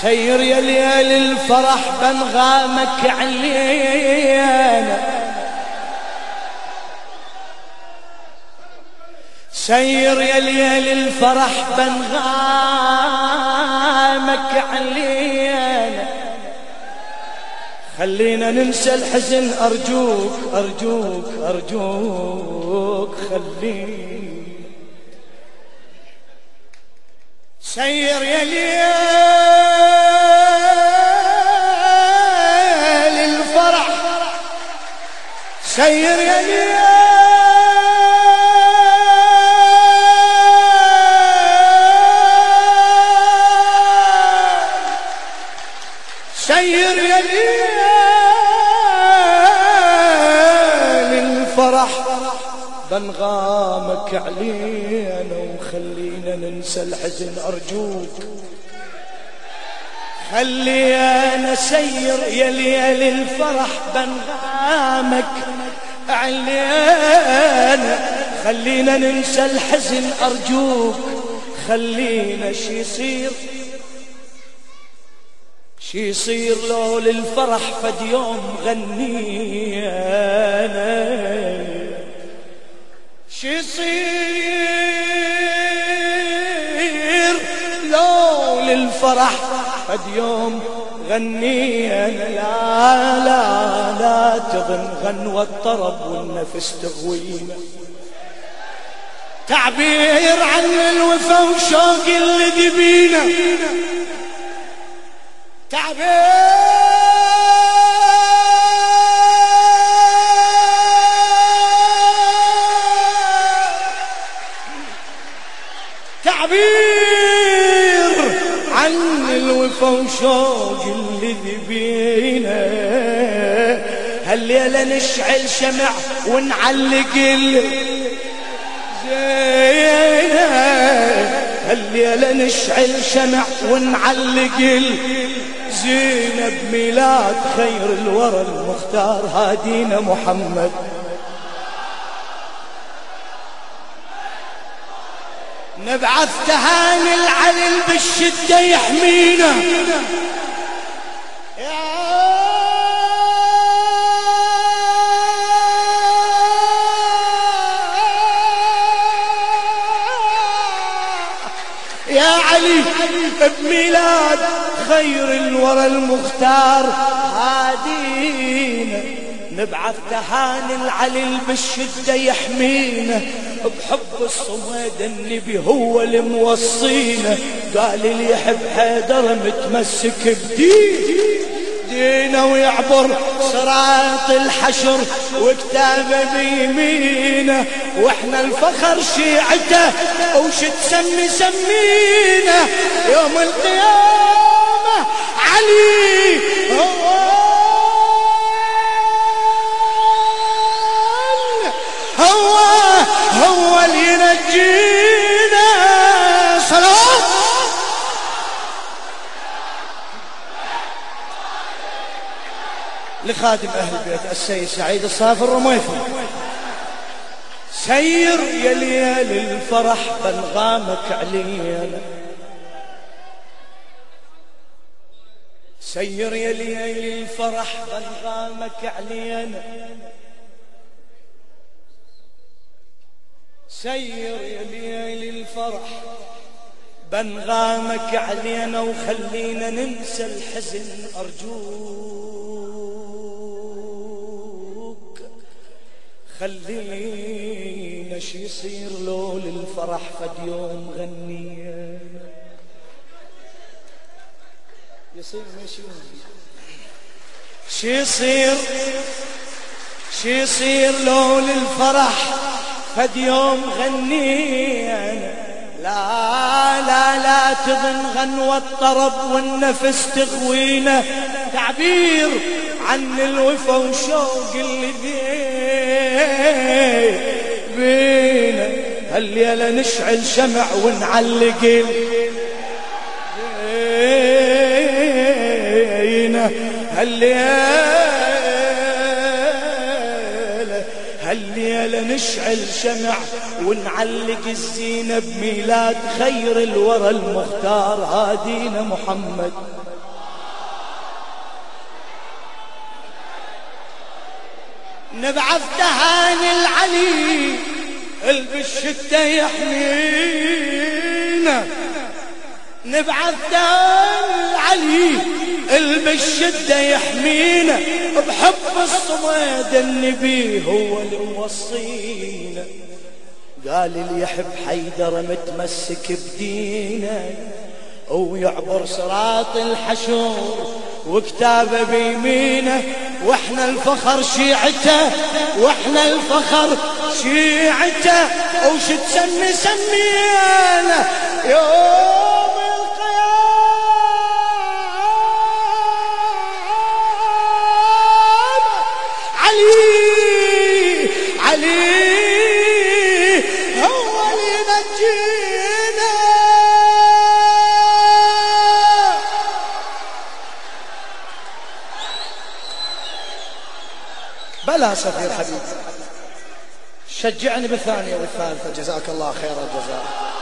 سير يا ليل الفرح بنغامك علينا. سير يا ليل الفرح بنغامك علينا. خلينا ننسى الحزن أرجوك أرجوك أرجوك خلينا. سير يا ليل سير يا سير يا ليل الفرح بنغامك علينا وخلينا ننسى الحزن أرجوك. خلينا سير يا ليل الفرح بنغامك علينا خلينا ننسى الحزن أرجوك. خلينا شي يصير. شي يصير لو للفرح فد يوم غنينا. شي يصير لو للفرح فد يوم غنينا. لا لا. تظن غنوة الطرب والنفس تغوينا تعبير عن الوفا وشوق اللي دبينا تعبير. عن الوفا وشوق اللي ذبينا هالليلة نشعل شمع ونعلق زينة هالليلة نشعل شمع ونعلق زينب ميلاد خير الورى المختار هادينا محمد. نبعث تهاني العلل بالشدة يحمينا. بميلاد خير الورى المختار. هادينا نبعث تهاني العلي بالشدة يحمينا. بحب الصمد النبي هو الموصينا. قال اللي يحب حيدر متمسك بدين دينه ويعبر صراط الحشر وكتابه بيمينه وإحنا الفخر شيعته وش تسمي سمينا يوم القيامة علي هو لخادم أهل البيت السيد سعيد الصافر الرميفي سير يا ليل الفرح بنغامك علينا. سير يا ليل الفرح بنغامك علينا. سير يا ليل الفرح بنغامك علينا وخلينا ننسى الحزن أرجوك. خلينا شي يصير لو للفرح فد يوم غنية يصير ماشي شي يصير شي يصير لو للفرح فد يوم غنينا لا لا لا تظن غنوة الطرب والنفس تغوينا تعبير عن الوفا وشوق اللي بينا. هالليلة نشعل شمع ونعلق بينا. هالليلة هالليلة نشعل شمع ونعلق الزينة بميلاد خير الورى المختار هادينا محمد. نبعث تهاني العلي البشتة يحمينا. نبعث تهاني العلي البشتة يحمينا. بحب الصميد النبي هو اللي موصينا. قال اللي يحب حيدر متمسك بدينه ويعبر صراط الحشور وكتابه بيمينه. وإحنا الفخر شيعته وإحنا الفخر شيعته. وش تسمي سمينا يوم القيامة؟ علي علي. بلا سفير حبيبي. شجعني بالثانية والثالثة. جزاك الله خير الجزاء.